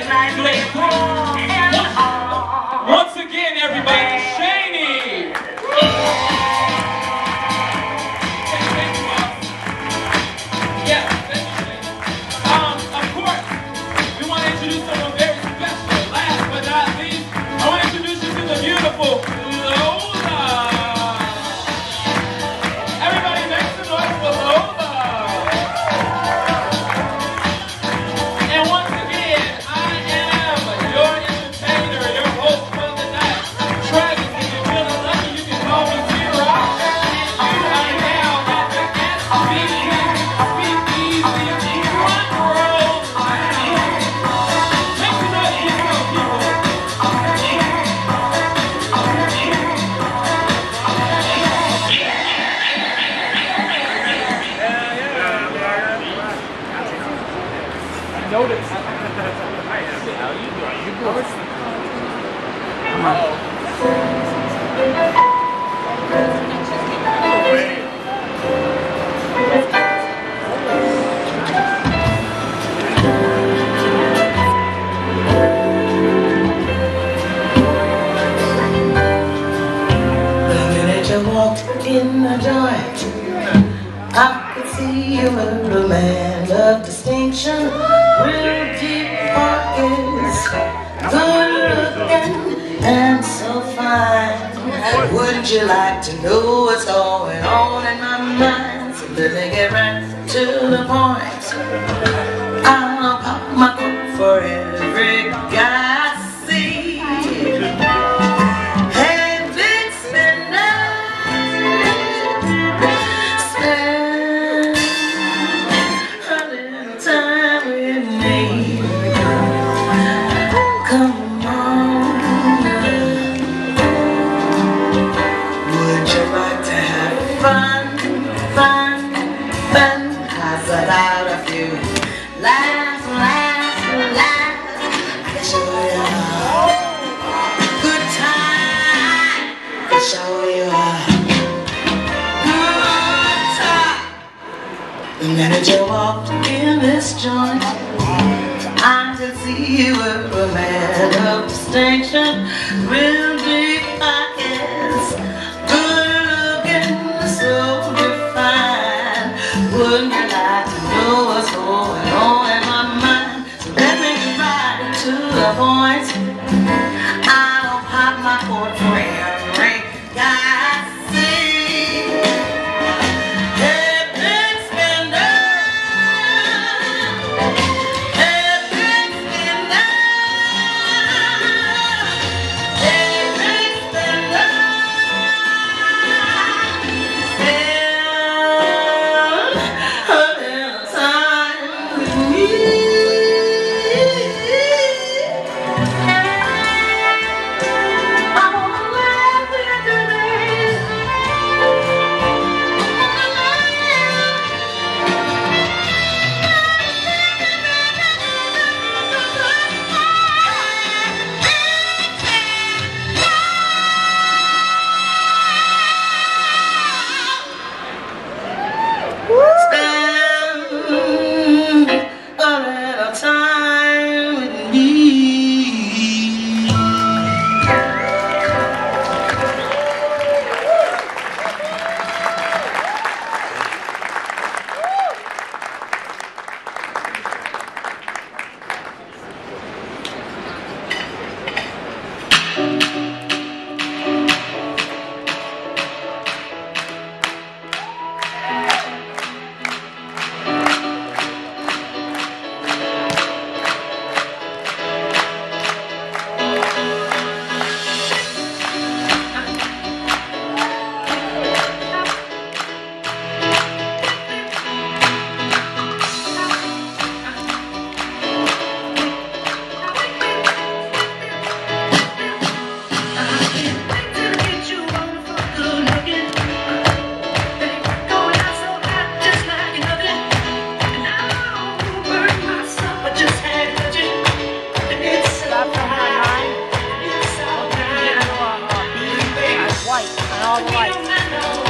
midnight late. You walked in the joint, I could see you were a man of distinction, real deep pockets, good looking and so fine. Wouldn't you like to know what's going on in my mind? So let me get right to the point. You walked in this joint, I could see you were a man of distinction, real deep pockets, good looking, so refined. Wouldn't you like to know what's going on in my mind? So let me get right to the point. white and all the white.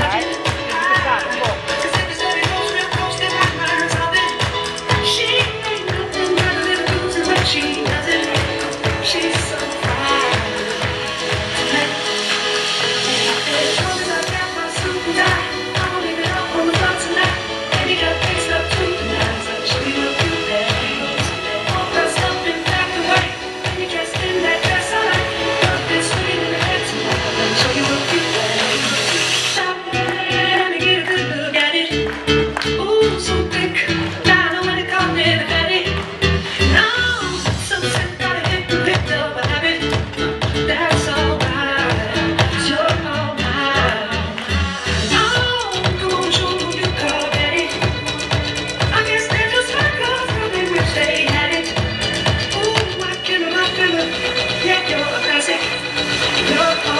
you're a classic. You're a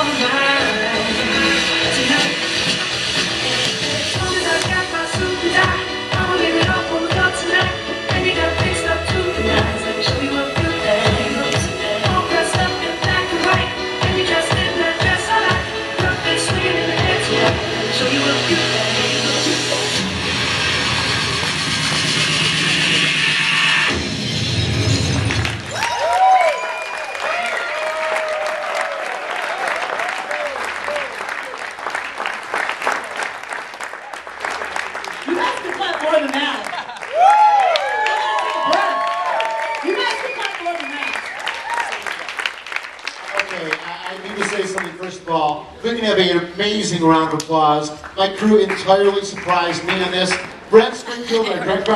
I need to say something first of all. We're going to have an amazing round of applause. My crew entirely surprised me on this. Brett Springfield, our director.